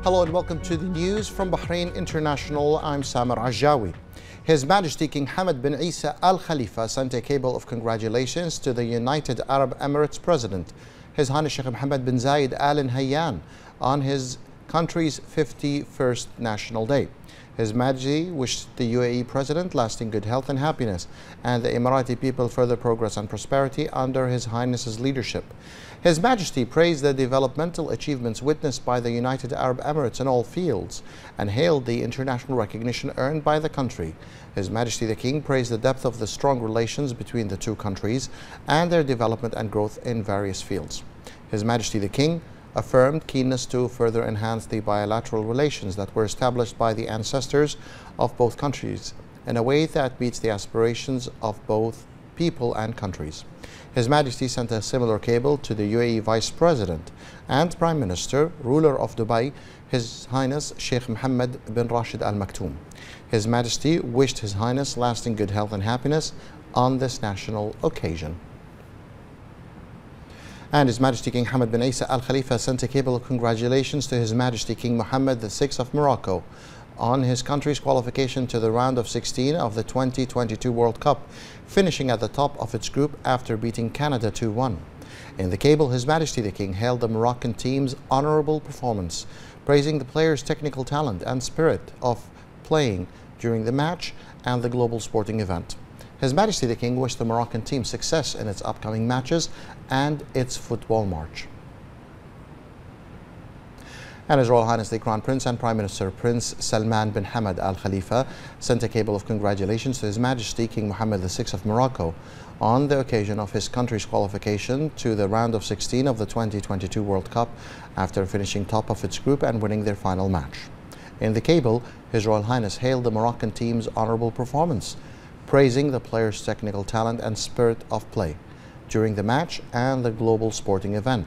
Hello and welcome to the news from Bahrain International. I'm Samar Ajawi. His Majesty King Hamad bin Isa Al Khalifa sent a cable of congratulations to the United Arab Emirates President, His Highness Sheikh Mohammed bin Zayed Al Nahyan, on his country's 51st National Day. His Majesty wished the UAE President lasting good health and happiness and the Emirati people further progress and prosperity under His Highness's leadership. His Majesty praised the developmental achievements witnessed by the United Arab Emirates in all fields and hailed the international recognition earned by the country. His Majesty the King praised the depth of the strong relations between the two countries and their development and growth in various fields. His Majesty the King affirmed keenness to further enhance the bilateral relations that were established by the ancestors of both countries in a way that meets the aspirations of both people and countries. His Majesty sent a similar cable to the UAE Vice President and Prime Minister, ruler of Dubai, His Highness Sheikh Mohammed bin Rashid Al Maktoum. His Majesty wished His Highness lasting good health and happiness on this national occasion. And His Majesty King Hamad bin Isa Al Khalifa sent a cable of congratulations to His Majesty King Mohammed VI of Morocco on his country's qualification to the round of 16 of the 2022 World Cup, finishing at the top of its group after beating Canada 2-1. In the cable, His Majesty the King hailed the Moroccan team's honourable performance, praising the players' technical talent and spirit of playing during the match and the global sporting event. His Majesty the King wished the Moroccan team success in its upcoming matches and its football march. And His Royal Highness the Crown Prince and Prime Minister Prince Salman bin Hamad Al Khalifa sent a cable of congratulations to His Majesty King Mohammed VI of Morocco on the occasion of his country's qualification to the round of 16 of the 2022 World Cup after finishing top of its group and winning their final match. In the cable, His Royal Highness hailed the Moroccan team's honourable performance praising the players' technical talent and spirit of play during the match and the global sporting event,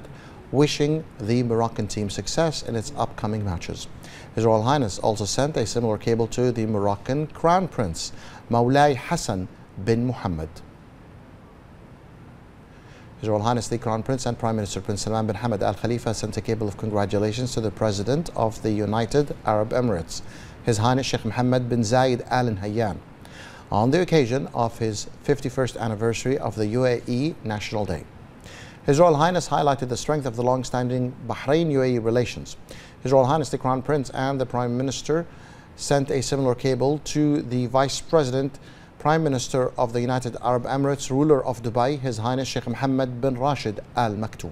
wishing the Moroccan team success in its upcoming matches. His Royal Highness also sent a similar cable to the Moroccan Crown Prince, Moulay Hassan bin Mohammed. His Royal Highness the Crown Prince and Prime Minister Prince Salman bin Hamad Al Khalifa sent a cable of congratulations to the President of the United Arab Emirates, His Highness Sheikh Mohammed bin Zayed Al Nahyan on the occasion of his 51st anniversary of the UAE National Day. His Royal Highness highlighted the strength of the long-standing Bahrain-UAE relations. His Royal Highness the Crown Prince and the Prime Minister sent a similar cable to the Vice President, Prime Minister of the United Arab Emirates, ruler of Dubai, His Highness Sheikh Mohammed bin Rashid Al Maktoum.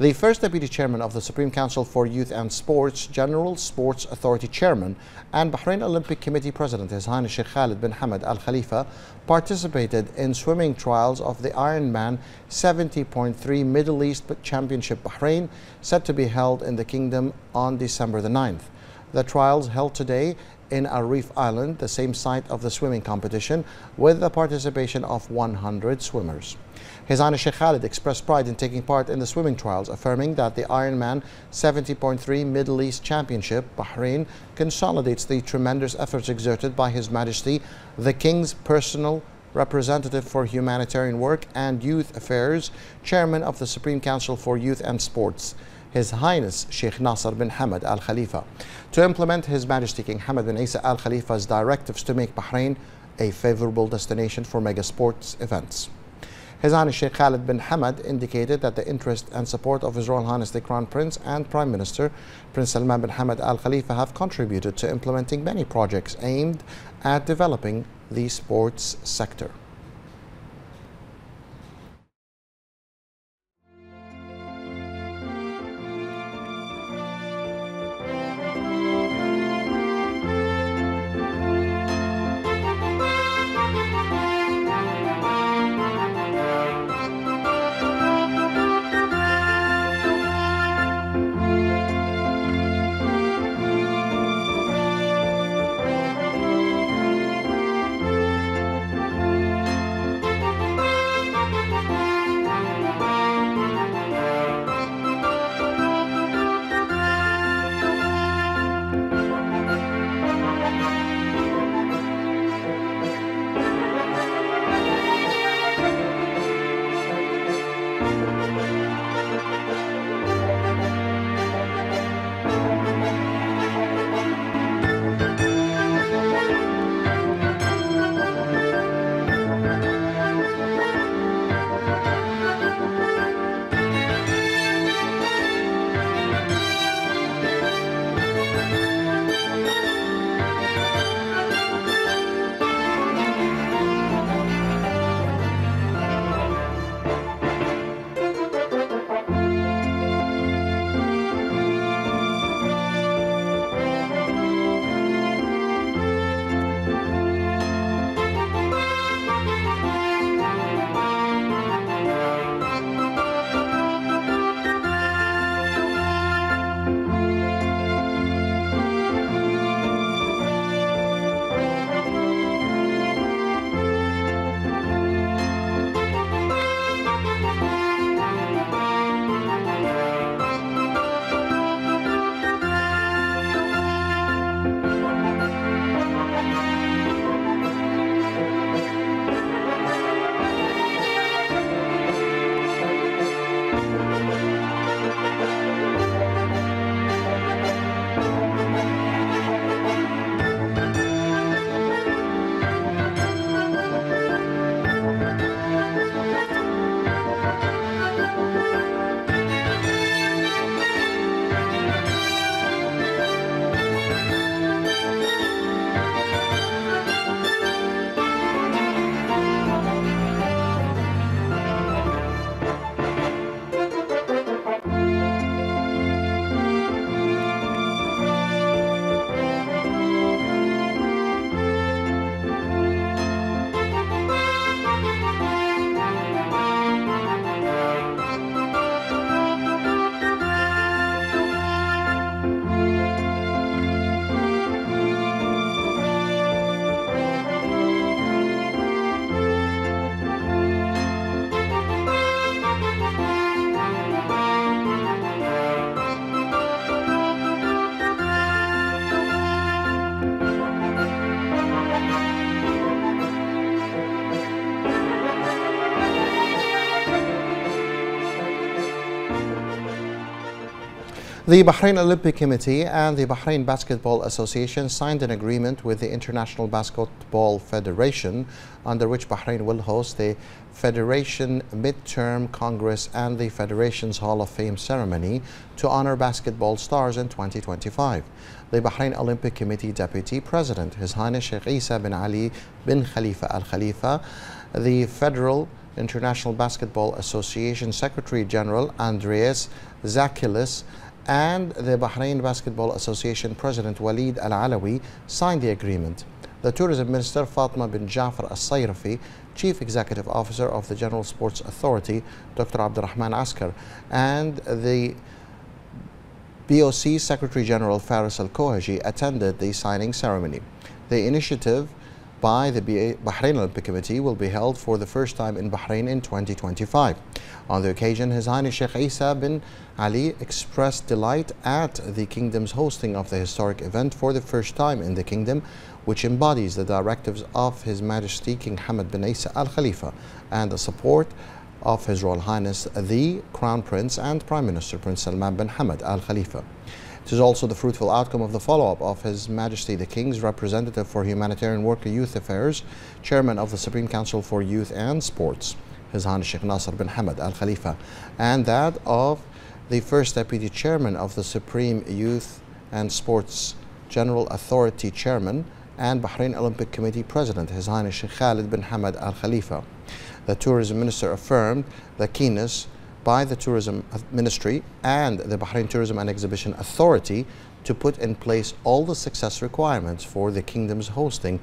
The first Deputy Chairman of the Supreme Council for Youth and Sports, General Sports Authority Chairman, and Bahrain Olympic Committee President, His Highness Sheikh Khalid bin Hamad Al Khalifa, participated in swimming trials of the Ironman 70.3 Middle East Championship Bahrain, set to be held in the Kingdom on December the 9th. The trials held today in Arif Island, the same site of the swimming competition, with the participation of 100 swimmers. His Honor Sheikh Khalid expressed pride in taking part in the swimming trials, affirming that the Ironman 70.3 Middle East Championship, Bahrain, consolidates the tremendous efforts exerted by His Majesty, the King's personal representative for humanitarian work and youth affairs, chairman of the Supreme Council for Youth and Sports. His Highness Sheikh Nasser bin Hamad Al Khalifa to implement His Majesty King Hamad bin Isa Al Khalifa's directives to make Bahrain a favorable destination for mega sports events. His Highness Sheikh Khalid bin Hamad indicated that the interest and support of His Royal Highness the Crown Prince and Prime Minister Prince Salman bin Hamad Al Khalifa have contributed to implementing many projects aimed at developing the sports sector. The Bahrain Olympic Committee and the Bahrain Basketball Association signed an agreement with the International Basketball Federation under which Bahrain will host the Federation Midterm Congress and the Federation's Hall of Fame ceremony to honor basketball stars in 2025. The Bahrain Olympic Committee Deputy President, His Highness Sheikh Isa bin Ali bin Khalifa Al Khalifa, the Federal International Basketball Association Secretary General Andreas Zagklis, and the Bahrain Basketball Association President Walid Al Alawi signed the agreement. The Tourism Minister Fatma bin Jafar Al Sayrafi, Chief Executive Officer of the General Sports Authority, Dr. Abdurrahman Askar, and the BOC Secretary General Faris Al Kooheji attended the signing ceremony. The initiative by the Bahrain Olympic Committee will be held for the first time in Bahrain in 2025. On the occasion, His Highness Sheikh Isa bin Ali expressed delight at the kingdom's hosting of the historic event for the first time in the kingdom, which embodies the directives of His Majesty King Hamad bin Isa Al Khalifa and the support of His Royal Highness the Crown Prince and Prime Minister Prince Salman bin Hamad Al Khalifa. It is also the fruitful outcome of the follow-up of His Majesty the King's representative for Humanitarian Work and Youth Affairs, Chairman of the Supreme Council for Youth and Sports, His Highness Sheikh Nasser bin Hamad Al Khalifa, and that of the first Deputy Chairman of the Supreme Youth and Sports General Authority Chairman and Bahrain Olympic Committee President, His Highness Sheikh Khalid bin Hamad Al Khalifa. The Tourism Minister affirmed the keenness by the Tourism Ministry and the Bahrain Tourism and Exhibition Authority to put in place all the success requirements for the kingdom's hosting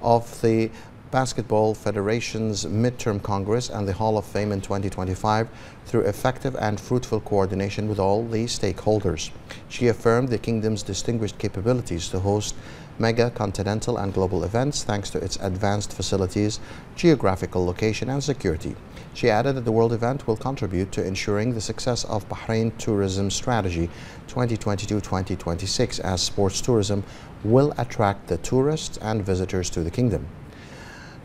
of the Basketball Federation's midterm Congress and the Hall of Fame in 2025 through effective and fruitful coordination with all the stakeholders. She affirmed the kingdom's distinguished capabilities to host mega continental and global events thanks to its advanced facilities, geographical location and security. She added that the world event will contribute to ensuring the success of Bahrain Tourism Strategy 2022-2026 as sports tourism will attract the tourists and visitors to the kingdom.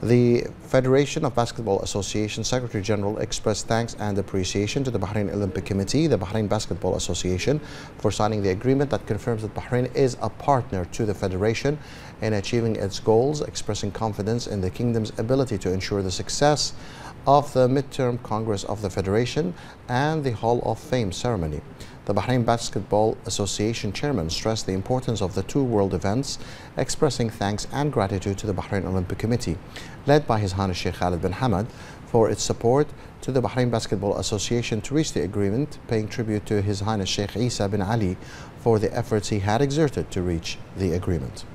The Federation of Basketball Association Secretary General expressed thanks and appreciation to the Bahrain Olympic Committee, the Bahrain Basketball Association, for signing the agreement that confirms that Bahrain is a partner to the Federation in achieving its goals, expressing confidence in the Kingdom's ability to ensure the success of the midterm Congress of the Federation and the Hall of Fame ceremony. The Bahrain Basketball Association chairman stressed the importance of the two world events, expressing thanks and gratitude to the Bahrain Olympic Committee, led by His Highness Sheikh Khalid bin Hamad, for its support to the Bahrain Basketball Association to reach the agreement, paying tribute to His Highness Sheikh Isa bin Ali for the efforts he had exerted to reach the agreement.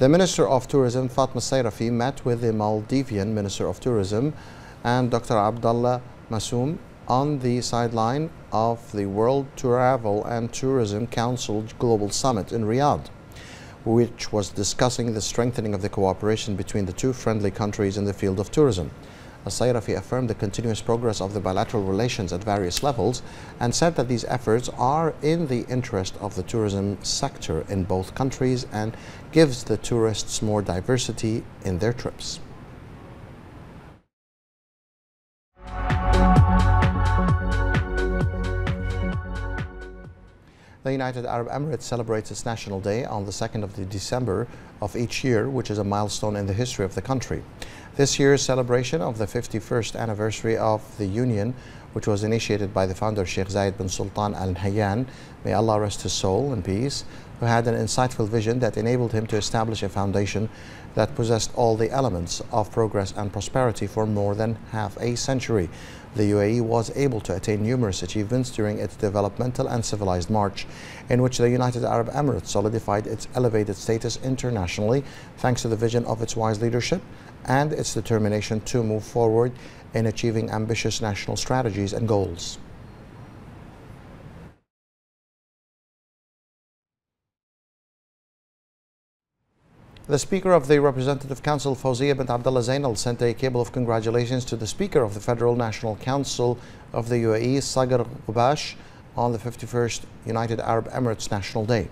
The Minister of Tourism, Fatma Sayrafi, met with the Maldivian Minister of Tourism and Dr. Abdullah Mausoom on the sideline of the World Travel and Tourism Council Global Summit in Riyadh, which was discussing the strengthening of the cooperation between the two friendly countries in the field of tourism. Asayrafi affirmed the continuous progress of the bilateral relations at various levels and said that these efforts are in the interest of the tourism sector in both countries and gives the tourists more diversity in their trips. The United Arab Emirates celebrates its National Day on the 2nd of December of each year, which is a milestone in the history of the country. This year's celebration of the 51st anniversary of the Union, which was initiated by the founder Sheikh Zayed bin Sultan Al Nahyan, may Allah rest his soul in peace, who had an insightful vision that enabled him to establish a foundation that possessed all the elements of progress and prosperity for more than half a century the UAE was able to attain numerous achievements during its developmental and civilized march, in which the United Arab Emirates solidified its elevated status internationally thanks to the vision of its wise leadership and its determination to move forward in achieving ambitious national strategies and goals. The Speaker of the Representative Council, Fawzia bint Abdullah Zainal, sent a cable of congratulations to the Speaker of the Federal National Council of the UAE, Saqr Ghobash, on the 51st United Arab Emirates National Day.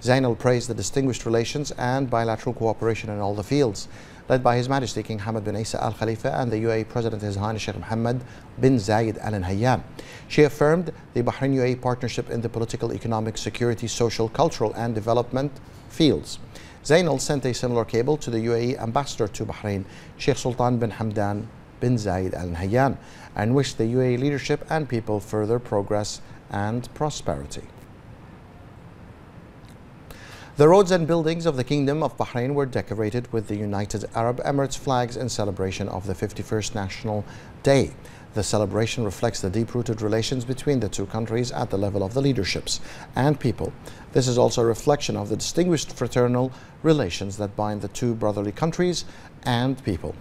Zainal praised the distinguished relations and bilateral cooperation in all the fields. led by His Majesty King Hamad bin Isa Al Khalifa and the UAE President His Highness Sheikh Mohammed bin Zayed Al Nahyan. She affirmed the Bahrain UAE partnership in the political, economic, security, social, cultural, and development fields. Zainal sent a similar cable to the UAE ambassador to Bahrain, Sheikh Sultan bin Hamdan bin Zayed Al Nahyan, and wished the UAE leadership and people further progress and prosperity. The roads and buildings of the Kingdom of Bahrain were decorated with the United Arab Emirates flags in celebration of the 51st National Day. The celebration reflects the deep-rooted relations between the two countries at the level of the leaderships and people. This is also a reflection of the distinguished fraternal relations that bind the two brotherly countries and people.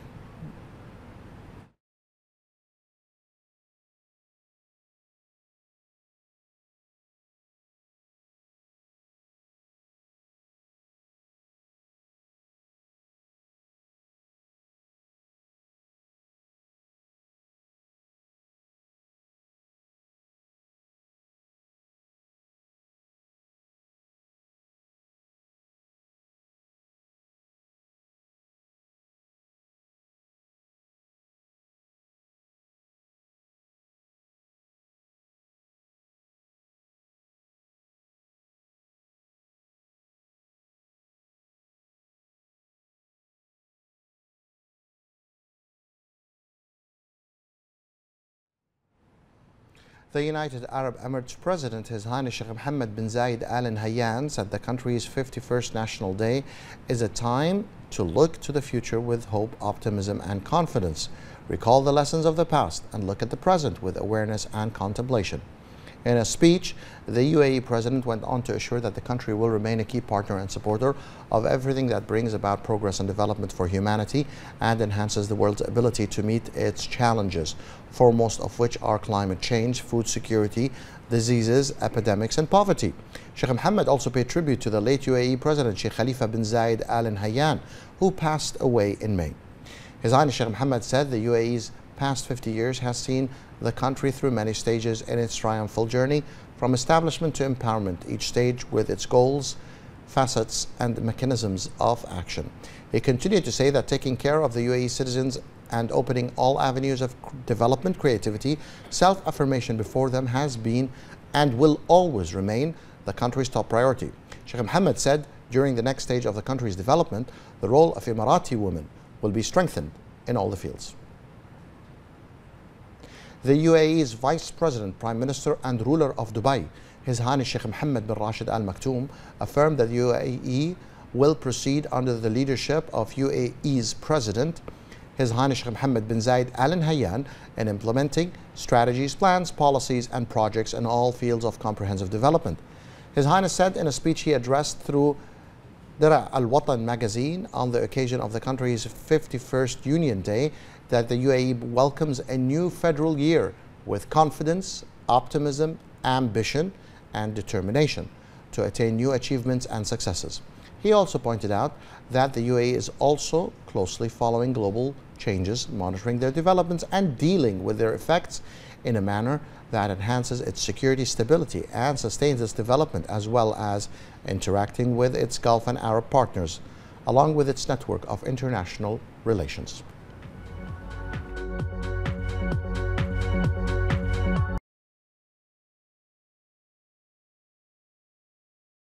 The United Arab Emirates President, His Highness Sheikh Mohammed bin Zayed Al Nahyan, said the country's 51st National Day is a time to look to the future with hope, optimism, and confidence. Recall the lessons of the past and look at the present with awareness and contemplation. In a speech, the UAE president went on to assure that the country will remain a key partner and supporter of everything that brings about progress and development for humanity and enhances the world's ability to meet its challenges, foremost of which are climate change, food security, diseases, epidemics, and poverty. Sheikh Mohammed also paid tribute to the late UAE president, Sheikh Khalifa bin Zayed Al Nahyan, who passed away in May. His Highness Sheikh Mohammed said the UAE's past 50 years has seen the country through many stages in its triumphal journey, from establishment to empowerment, each stage with its goals, facets, and mechanisms of action. He continued to say that taking care of the UAE citizens and opening all avenues of development, creativity, self-affirmation before them has been and will always remain the country's top priority. Sheikh Mohammed said during the next stage of the country's development, the role of Emirati women will be strengthened in all the fields. The UAE's Vice President, Prime Minister and ruler of Dubai, His Highness Sheikh Mohammed bin Rashid Al Maktoum, affirmed that the UAE will proceed under the leadership of UAE's President, His Highness Sheikh Mohammed bin Zayed Al Nahyan, in implementing strategies, plans, policies, and projects in all fields of comprehensive development. His Highness said in a speech he addressed through Dira Al Watan magazine on the occasion of the country's 51st Union Day that the UAE welcomes a new federal year with confidence, optimism, ambition, and determination to attain new achievements and successes. He also pointed out that the UAE is also closely following global changes, monitoring their developments, and dealing with their effects in a manner that enhances its security, stability, and sustains its development, as well as interacting with its Gulf and Arab partners, along with its network of international relations.